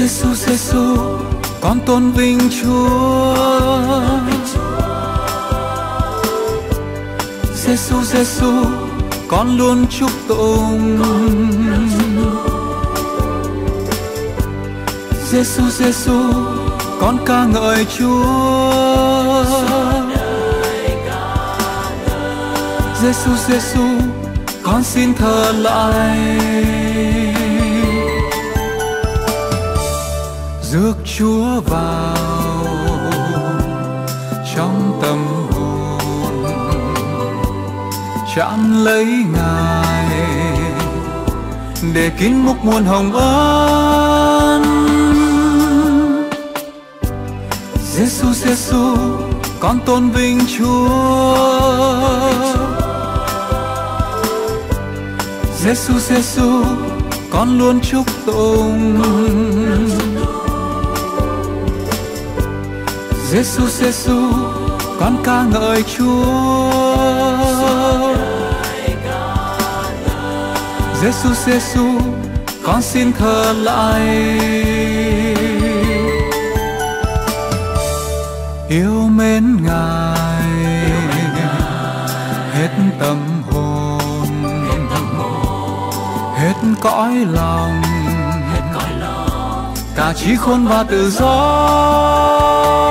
Giêsu Giêsu con tôn vinh Chúa. Giêsu Giêsu con luôn chúc tụng. Giêsu Giêsu con ca ngợi Chúa. Giêsu Giêsu con xin thờ lại. Rước Chúa vào trong tâm hồn. Chạm lấy Ngài để kín múc muôn hồng ân. Giêsu Giêsu con tôn vinh Chúa. Giêsu Giêsu con luôn chúc tụng. Giêsu Giêsu, con ca ngợi Chúa. Giêsu Giêsu, con xin thờ lại. Yêu mến ngài, hết tâm hồn, hết cõi lòng. Cả trí khôn và tự do.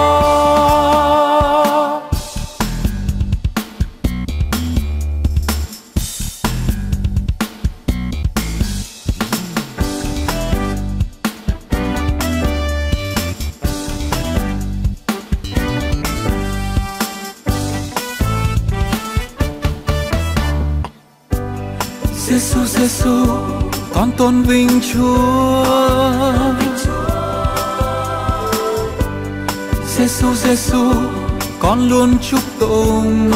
Giêsu Giêsu con tôn vinh Chúa. Giêsu Giêsu con luôn chúc tụng.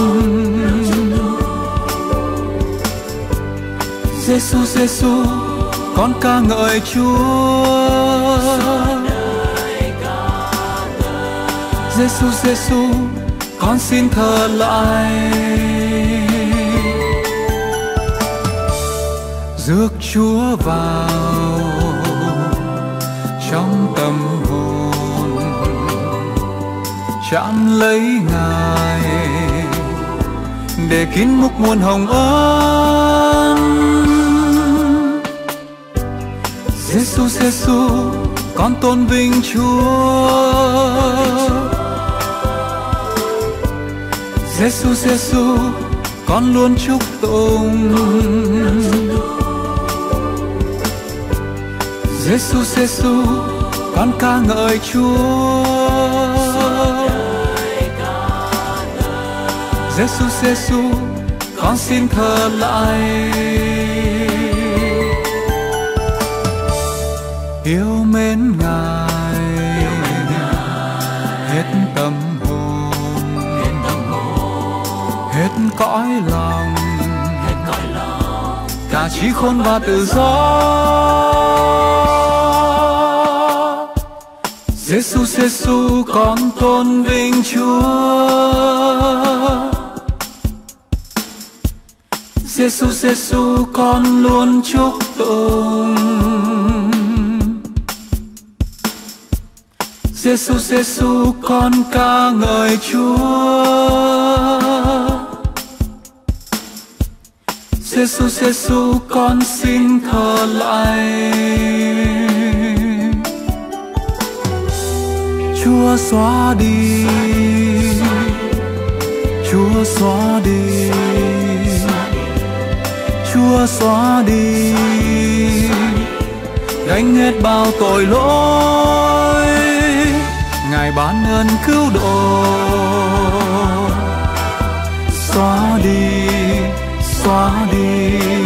Giêsu Giêsu con ca ngợi Chúa. Giêsu Giêsu con xin thờ lại. Rước Chúa vào trong tâm hồn, chạm lấy Ngài để kín múc muôn hồng ân. Giêsu Giêsu con tôn vinh Chúa. Giêsu Giêsu con luôn chúc tụng. Giêsu Giêsu con ca ngợi Chúa. Giêsu Giêsu con xin thờ lại. Yêu mến ngài, hết tâm hồn, hết cõi lòng. Cả trí khôn và tự do. Giêsu Giêsu con tôn vinh Chúa. Giêsu Giêsu con luôn chúc tụng. Giêsu Giêsu con ca ngợi Chúa. Giêsu Giêsu con xin thờ lại. Chúa xóa đi. Chúa xóa đi. Chúa xóa đi. Gánh hết bao tội lỗi. Ngài ban ơn cứu độ. Xóa đi xóa đi. xóa đi